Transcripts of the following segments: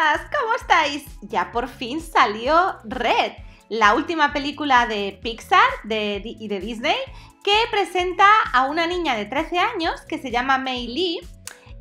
¿cómo estáis? Ya por fin salió Red, la última película de Pixar y de Disney que presenta a una niña de 13 años que se llama Mei Lee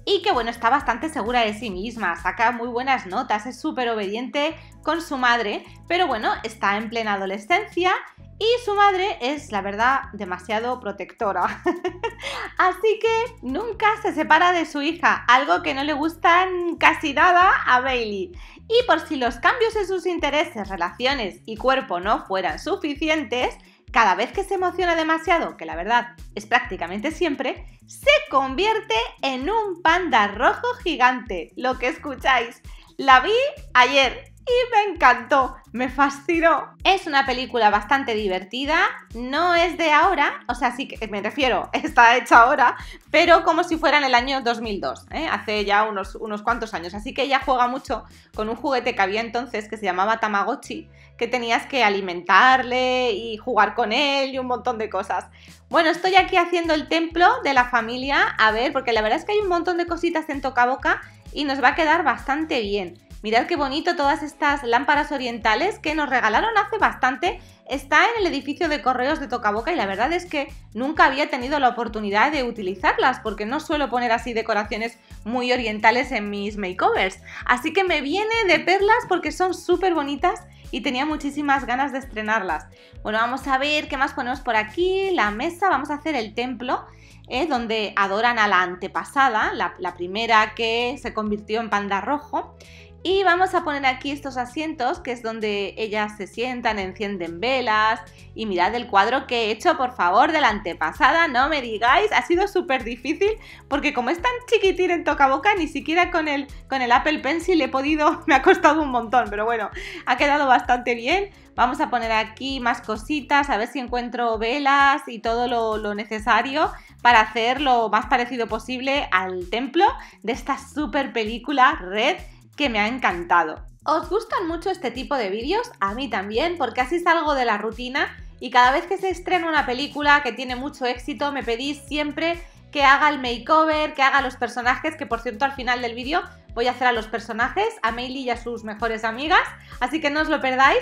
y que bueno, está bastante segura de sí misma, saca muy buenas notas, es súper obediente con su madre, pero bueno, está en plena adolescencia y su madre es, la verdad, demasiado protectora. Así que nunca se separa de su hija, algo que no le gustan casi nada a Bailey. Y por si los cambios en sus intereses, relaciones y cuerpo no fueran suficientes, cada vez que se emociona demasiado, que la verdad es prácticamente siempre, se convierte en un panda rojo gigante. Lo que escucháis. La vi ayer y me encantó, me fascinó. Es una película bastante divertida, no es de ahora, o sea, sí que me refiero, está hecha ahora, pero como si fuera en el año 2002, ¿eh? hace ya unos, unos cuantos años. Así que ella juega mucho con un juguete que había entonces que se llamaba Tamagotchi, que tenías que alimentarle y jugar con él y un montón de cosas. Bueno, estoy aquí haciendo el templo de la familia, a ver, porque la verdad es que hay un montón de cositas en toca boca y nos va a quedar bastante bien. Mirad qué bonito todas estas lámparas orientales que nos regalaron hace bastante. Está en el edificio de correos de Tocaboca y la verdad es que nunca había tenido la oportunidad de utilizarlas porque no suelo poner así decoraciones muy orientales en mis makeovers. Así que me viene de perlas porque son súper bonitas y tenía muchísimas ganas de estrenarlas. Bueno, vamos a ver qué más ponemos por aquí. La mesa, vamos a hacer el templo. ¿eh? donde adoran a la antepasada, la, la primera que se convirtió en panda rojo. Y vamos a poner aquí estos asientos, que es donde ellas se sientan, encienden velas. Y mirad el cuadro que he hecho, por favor, de la antepasada, no me digáis. Ha sido súper difícil, porque como es tan chiquitín en toca boca, ni siquiera con el, con el Apple Pencil he podido, me ha costado un montón, pero bueno, ha quedado bastante bien. Vamos a poner aquí más cositas, a ver si encuentro velas y todo lo, lo necesario para hacer lo más parecido posible al templo de esta súper película Red que me ha encantado. ¿Os gustan mucho este tipo de vídeos? A mí también, porque así salgo de la rutina y cada vez que se estrena una película que tiene mucho éxito me pedís siempre que haga el makeover, que haga los personajes, que por cierto al final del vídeo voy a hacer a los personajes, a Meili y a sus mejores amigas, así que no os lo perdáis.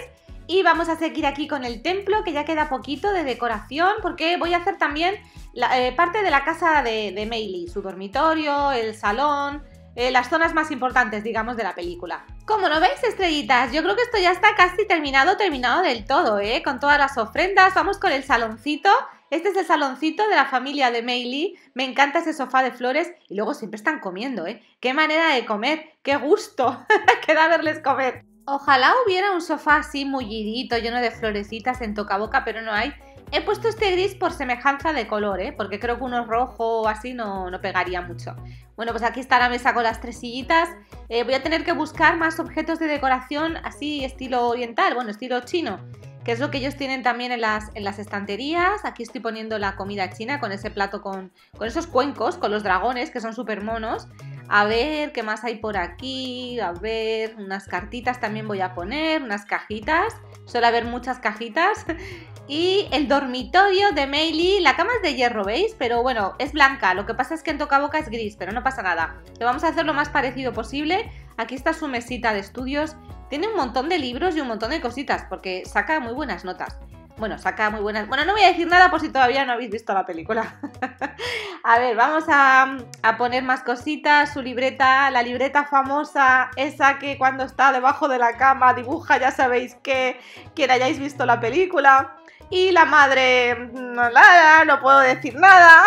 Y vamos a seguir aquí con el templo, que ya queda poquito de decoración, porque voy a hacer también la, eh, parte de la casa de, de Meili, su dormitorio, el salón, eh, las zonas más importantes, digamos, de la película. Como lo veis, estrellitas, yo creo que esto ya está casi terminado, terminado del todo, ¿eh? Con todas las ofrendas, vamos con el saloncito. Este es el saloncito de la familia de Meili. Me encanta ese sofá de flores y luego siempre están comiendo, ¿eh? Qué manera de comer, qué gusto que da verles comer. Ojalá hubiera un sofá así mullidito, lleno de florecitas en toca boca, pero no hay. He puesto este gris por semejanza de color, ¿eh? porque creo que uno rojo o así no, no, pegaría mucho. Bueno, pues aquí está la mesa con las tres sillitas. Eh, voy a tener que buscar más objetos de decoración así estilo oriental, bueno, estilo chino, que es lo que ellos tienen también en las, en las estanterías. Aquí estoy poniendo la comida china con ese plato con, con esos cuencos, con los dragones, que son súper monos. A ver, ¿qué más hay por aquí? A ver, unas cartitas también voy a poner, unas cajitas. Suele haber muchas cajitas. Y el dormitorio de Meili, la cama es de hierro, ¿veis? Pero bueno, es blanca, lo que pasa es que en toca boca es gris, pero no pasa nada. Le vamos a hacer lo más parecido posible. Aquí está su mesita de estudios. Tiene un montón de libros y un montón de cositas, porque saca muy buenas notas. Bueno, saca muy buenas... Bueno, no voy a decir nada por si todavía no habéis visto la película. a ver, vamos a, a, poner más cositas. Su libreta, la libreta famosa, esa que cuando está debajo de la cama dibuja, ya sabéis que quien hayáis visto la película. Y la madre, nada, no puedo decir nada.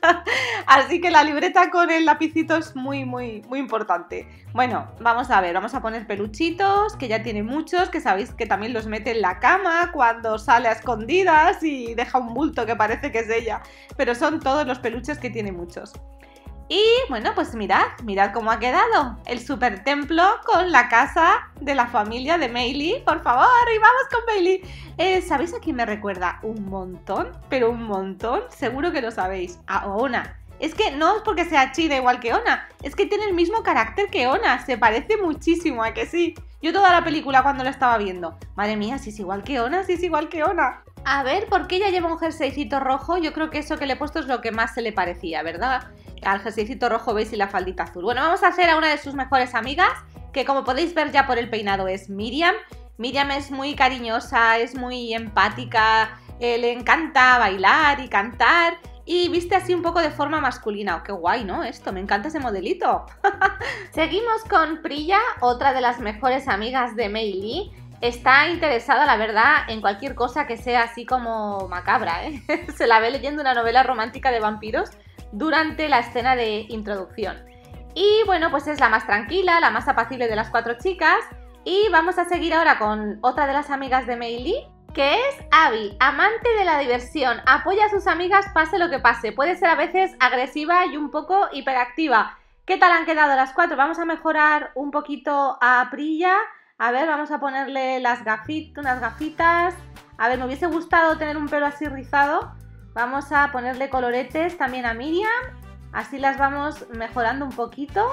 Así que la libreta con el lapicito es muy, muy, muy importante. Bueno, vamos a ver, vamos a poner peluchitos, que ya tiene muchos, que sabéis que también los mete en la cama cuando sale a escondidas y deja un bulto que parece que es ella. Pero son todos los peluches que tiene muchos. Y bueno, pues mirad, mirad cómo ha quedado el super templo con la casa de la familia de Meili. Por favor, y vamos con Meili. Eh, ¿Sabéis a quién me recuerda? Un montón, pero un montón. Seguro que lo sabéis. A Ona. Es que no es porque sea china igual que Ona, es que tiene el mismo carácter que Ona, se parece muchísimo, ¿a que sí? Yo toda la película cuando la estaba viendo, madre mía, si es igual que Ona, si es igual que Ona. A ver, ¿por qué ella lleva un jerseycito rojo? Yo creo que eso que le he puesto es lo que más se le parecía, ¿verdad? Al jerseycito rojo, veis, y la faldita azul. Bueno, vamos a hacer a una de sus mejores amigas, que como podéis ver ya por el peinado es Miriam. Miriam es muy cariñosa, es muy empática, eh, le encanta bailar y cantar y viste así un poco de forma masculina. Oh, qué guay, ¿no? Esto, me encanta ese modelito. Seguimos con Priya, otra de las mejores amigas de Mei Lee. Está interesada, la verdad, en cualquier cosa que sea así como macabra, ¿eh? Se la ve leyendo una novela romántica de vampiros durante la escena de introducción. Y bueno, pues es la más tranquila, la más apacible de las cuatro chicas. Y vamos a seguir ahora con otra de las amigas de Mei Lee, que es Abby, amante de la diversión, apoya a sus amigas pase lo que pase, puede ser a veces agresiva y un poco hiperactiva. ¿Qué tal han quedado las cuatro? Vamos a mejorar un poquito a Prilla. A ver, vamos a ponerle las gafitas, unas gafitas. A ver, me hubiese gustado tener un pelo así rizado. Vamos a ponerle coloretes también a Miriam. Así las vamos mejorando un poquito.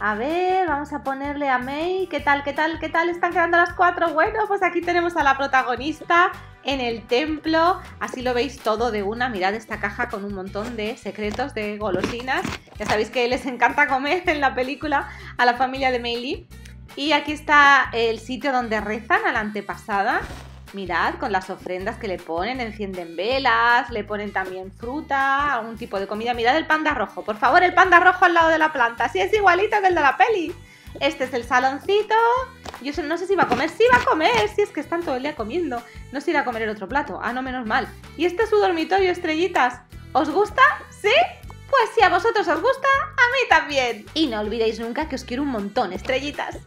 A ver, vamos a ponerle a May. ¿Qué tal, qué tal, qué tal? ¿Están quedando las cuatro? Bueno, pues aquí tenemos a la protagonista en el templo. Así lo veis todo de una. Mirad esta caja con un montón de secretos de golosinas. Ya sabéis que les encanta comer en la película a la familia de Lee. Y aquí está el sitio donde rezan a la antepasada. Mirad, con las ofrendas que le ponen, encienden velas, le ponen también fruta, algún tipo de comida. Mirad el panda rojo, por favor, el panda rojo al lado de la planta, así es igualito que el de la peli. Este es el saloncito. Yo no sé si va a comer. Sí va a comer, si es que están todo el día comiendo. No se irá a comer el otro plato. Ah, no, menos mal. Y este es su dormitorio, estrellitas. ¿Os gusta? ¿Sí? Pues si a vosotros os gusta, a mí también. Y no olvidéis nunca que os quiero un montón, estrellitas.